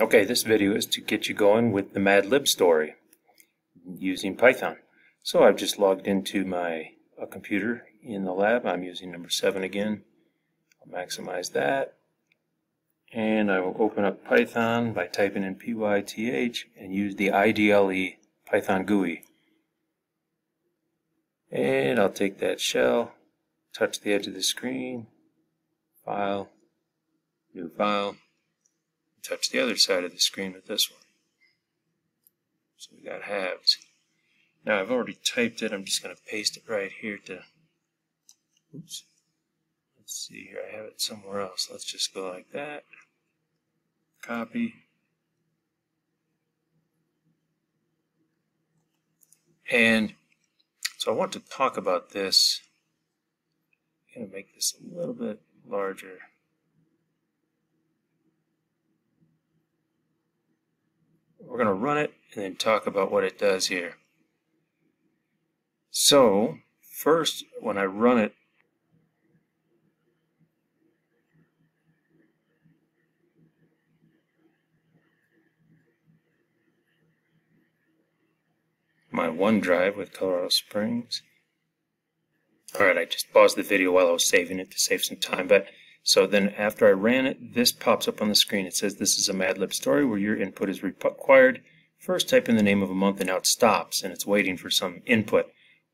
Okay, this video is to get you going with the Mad Lib story using Python. So I've just logged into my uh, computer in the lab. I'm using number 7 again. I'll maximize that. And I will open up Python by typing in pyth and use the IDLE Python GUI. And I'll take that shell, touch the edge of the screen, file, new file, touch the other side of the screen with this one. So we got halves. Now I've already typed it, I'm just going to paste it right here to, oops, let's see here, I have it somewhere else. Let's just go like that, copy, and so I want to talk about this. I'm going to make this a little bit larger. We're going to run it and then talk about what it does here. So, first, when I run it, my OneDrive with Colorado Springs. Alright, I just paused the video while I was saving it to save some time, but so then after I ran it, this pops up on the screen. It says this is a Madlib story where your input is required. First type in the name of a month and now it stops and it's waiting for some input.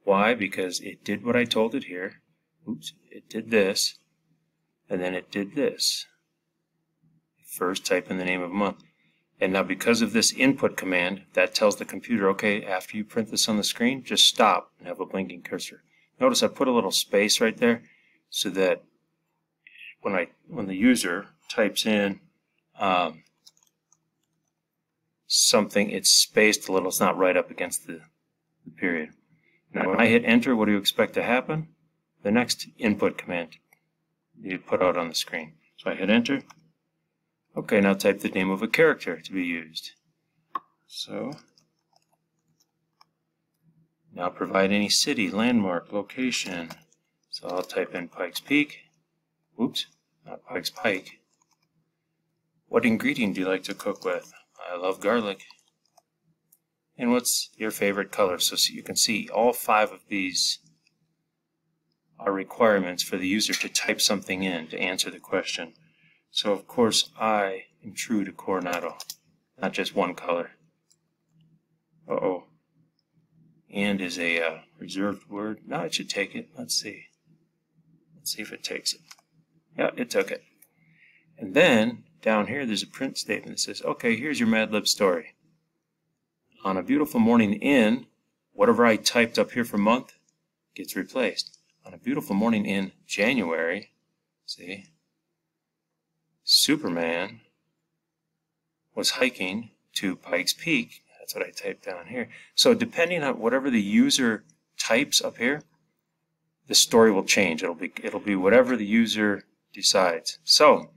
Why? Because it did what I told it here. Oops, it did this. And then it did this. First type in the name of a month. And now because of this input command, that tells the computer, okay, after you print this on the screen, just stop and have a blinking cursor. Notice I put a little space right there so that when I when the user types in um, something, it's spaced a little. It's not right up against the, the period. Now, when I hit enter, what do you expect to happen? The next input command you put out on the screen. So I hit enter. Okay, now type the name of a character to be used. So, now provide any city, landmark, location. So I'll type in Pikes Peak. Oops not Pikes Pike. What ingredient do you like to cook with? I love garlic. And what's your favorite color? So, you can see all five of these are requirements for the user to type something in to answer the question. So of course I am true to Coronado, not just one color. Uh-oh. And is a uh, reserved word. No, it should take it. Let's see. Let's see if it takes it. Yeah, it took it. And then down here there's a print statement that says, okay, here's your Mad Lib story. On a beautiful morning in, whatever I typed up here for month gets replaced. On a beautiful morning in January, see, Superman was hiking to Pikes Peak. That's what I typed down here. So depending on whatever the user types up here, the story will change. It'll be it'll be whatever the user decides. So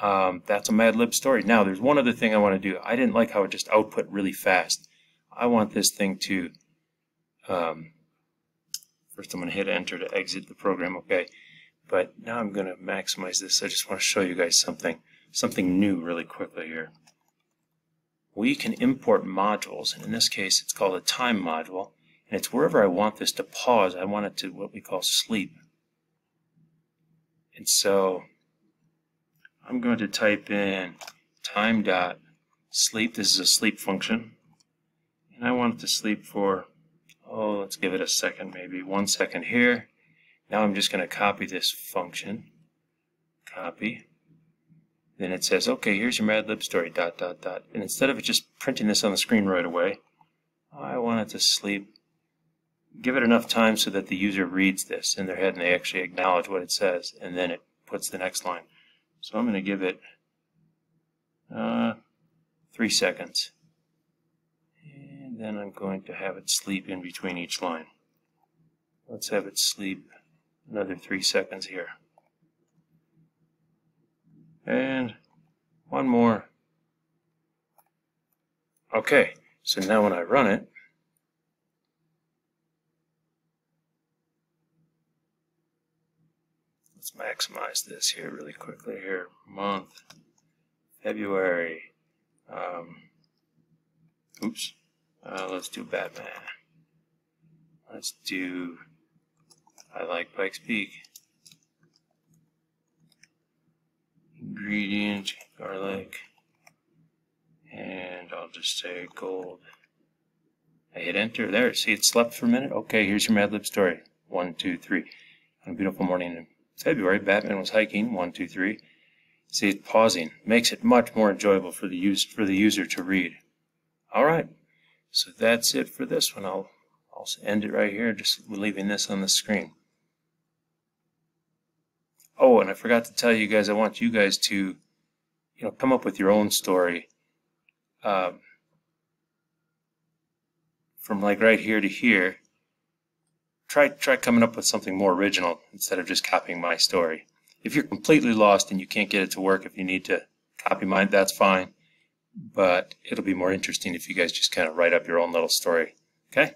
um, that's a Mad Lib story. Now, there's one other thing I want to do. I didn't like how it just output really fast. I want this thing to, um, first I'm going to hit enter to exit the program, okay. But now I'm going to maximize this. I just want to show you guys something, something new really quickly here. We can import modules, and in this case it's called a time module, and it's wherever I want this to pause, I want it to what we call sleep. And so I'm going to type in time dot sleep. This is a sleep function. And I want it to sleep for, oh, let's give it a second, maybe one second here. Now I'm just going to copy this function. Copy. Then it says, okay, here's your Mad Lib story, dot, dot, dot. And instead of it just printing this on the screen right away, I want it to sleep give it enough time so that the user reads this in their head and they actually acknowledge what it says, and then it puts the next line. So I'm going to give it uh, three seconds. And then I'm going to have it sleep in between each line. Let's have it sleep another three seconds here. And one more. Okay, so now when I run it, Let's maximize this here really quickly here. Month, February. Um, oops. Uh, let's do Batman. Let's do I like Pikes Peak. Ingredient, garlic, and I'll just say gold. I hit enter. There, see it slept for a minute? Okay, here's your Mad Lib story. One, two, three. On a beautiful morning in February, Batman was hiking. One, two, three. See it pausing. Makes it much more enjoyable for the, use, for the user to read. All right. So that's it for this one. I'll, I'll end it right here, just leaving this on the screen. Oh, and I forgot to tell you guys, I want you guys to, you know, come up with your own story. Um, from like right here to here. Try try coming up with something more original instead of just copying my story. If you're completely lost and you can't get it to work, if you need to copy mine, that's fine. But it'll be more interesting if you guys just kind of write up your own little story. Okay?